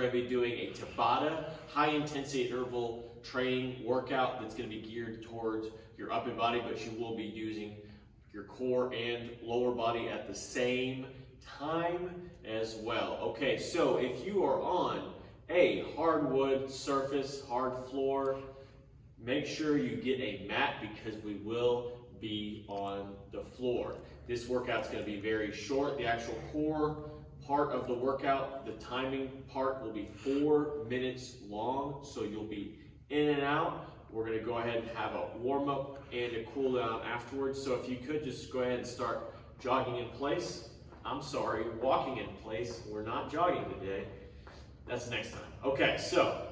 going to be doing a Tabata high intensity interval training workout that's going to be geared towards your upper body, but you will be using your core and lower body at the same time as well. Okay, so if you are on a hardwood surface, hard floor, make sure you get a mat because we will be on the floor. This workout's gonna be very short. The actual core part of the workout, the timing part will be four minutes long, so you'll be in and out. We're gonna go ahead and have a warm up and a cool down afterwards. So if you could just go ahead and start jogging in place. I'm sorry, walking in place. We're not jogging today. That's next time. Okay, so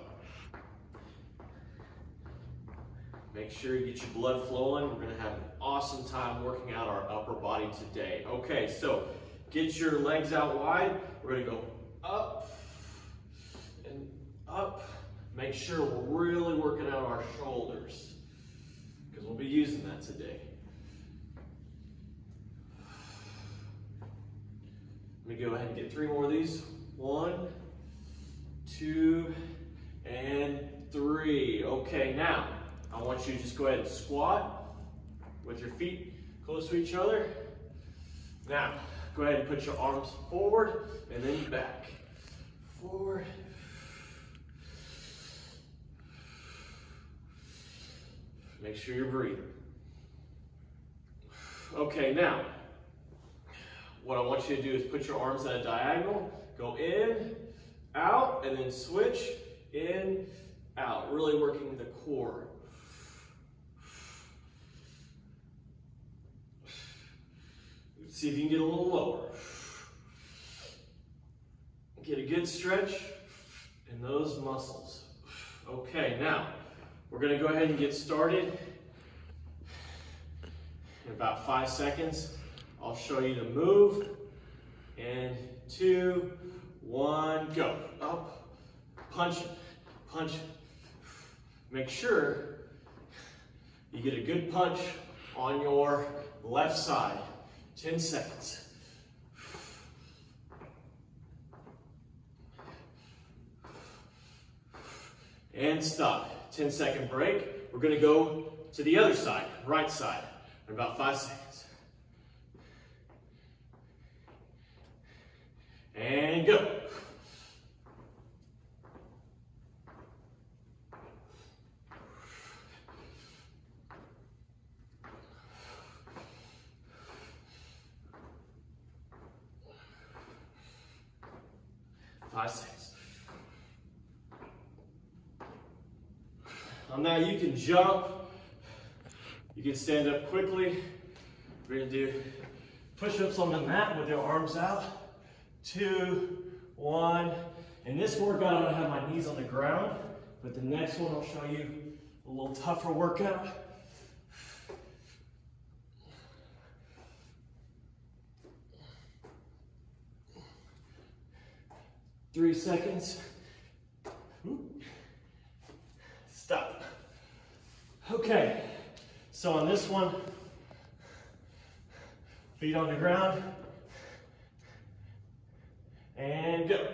make sure you get your blood flowing. We're gonna have an awesome time working out our upper body today. Okay, so get your legs out wide. We're gonna go up and up. Make sure we're really working out our shoulders because we'll be using that today. Let me go ahead and get three more of these. One, two, and three. Okay, now I want you to just go ahead and squat with your feet close to each other. Now, go ahead and put your arms forward and then back. Forward. Make sure you're breathing. Okay, now, what I want you to do is put your arms at a diagonal, go in, out, and then switch, in, out. Really working the core. See if you can get a little lower. Get a good stretch in those muscles. Okay, now we're gonna go ahead and get started in about five seconds. I'll show you the move. And two, one, go. Up, punch, punch. Make sure you get a good punch on your left side. 10 seconds. And stop. 10 second break. We're gonna go to the other side, right side, in about five seconds. And go. Seconds. On that, you can jump. You can stand up quickly. We're gonna do push-ups on the mat with your arms out two, one. In this workout, I'm gonna have my knees on the ground, but the next one I'll show you a little tougher workout. Three seconds. Hmm? Stop. Okay, so on this one, feet on the ground, and go.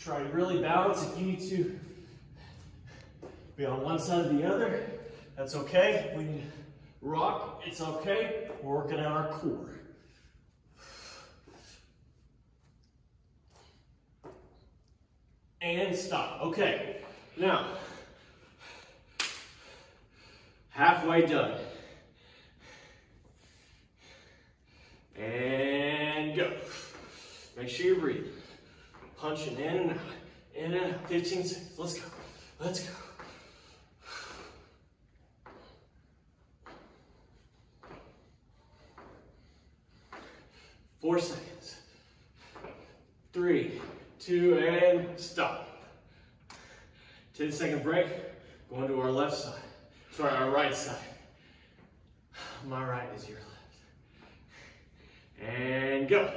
Try to really balance. If you need to be on one side or the other, that's okay. We rock, it's okay. We're working on our core. And stop. Okay. Now, halfway done. And go. Make sure you're breathing. Punching in and out, in and out. 15 seconds. Let's go. Let's go. Four seconds. Three, two, and stop. 10 second break. Going to our left side. Sorry, our right side. My right is your left and go.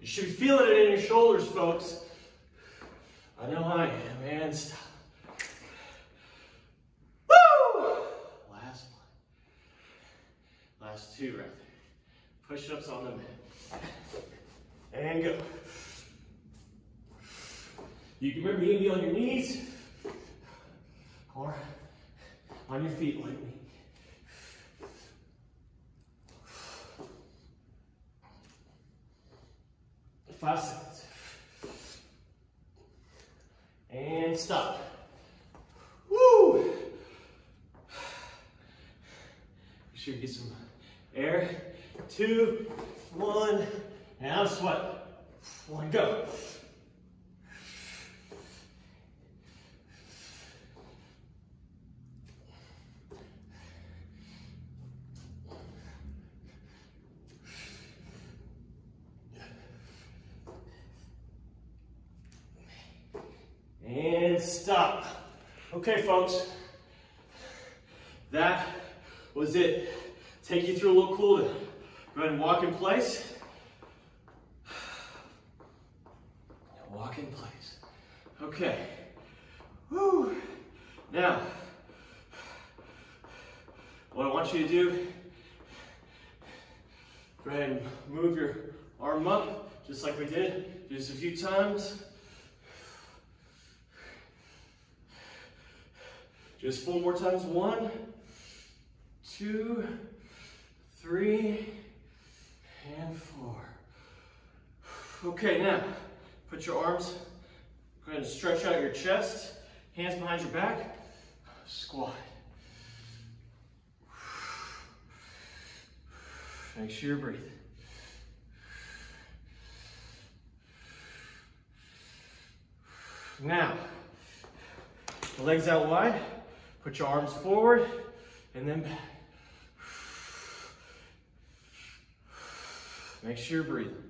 You should be feeling it in your shoulders, folks. I know I am, and stop. Woo! Last one. Last two right there. Push-ups on the mat. And go. You can remember you can be on your knees or on your feet like me. Five seconds. Stop. Woo! Make sure you get some air. Two, one, and of sweat. One, go. And stop. Okay, folks. That was it. Take you through a little cool down. Go ahead and walk in place. Walk in place. Okay. Woo. Now, what I want you to do, go ahead and move your arm up, just like we did. just a few times. Just four more times. One, two, three, and four. Okay, now, put your arms, go ahead and stretch out your chest, hands behind your back, squat. Make sure you're breathing. Now, legs out wide, put your arms forward, and then back. Make sure you're breathing.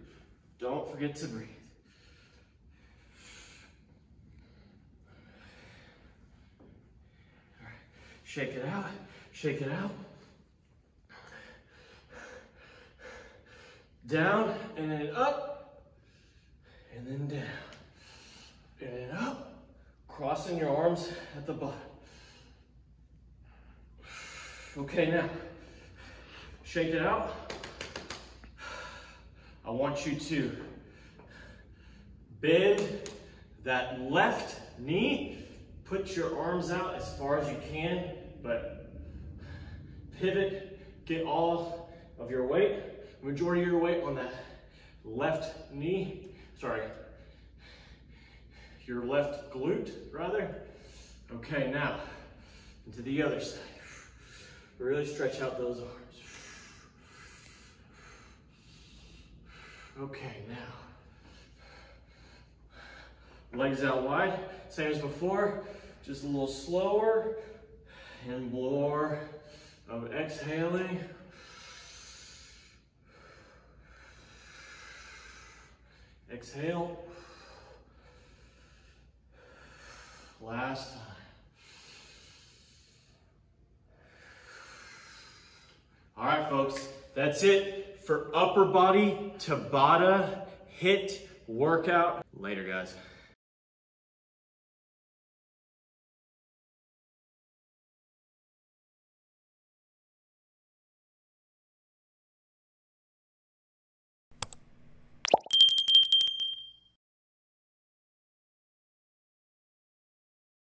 Don't forget to breathe. Shake it out, shake it out. Down, and then up, and then down, and then up. Crossing your arms at the bottom. Okay, now, shake it out. I want you to bend that left knee, put your arms out as far as you can, but pivot, get all of your weight, majority of your weight on that left knee, sorry, your left glute, rather. Okay, now, into the other side. Really stretch out those arms. Okay, now. Legs out wide, same as before, just a little slower and more of exhaling. Exhale. Last time. All right, folks, that's it for upper body Tabata HIIT workout. Later, guys.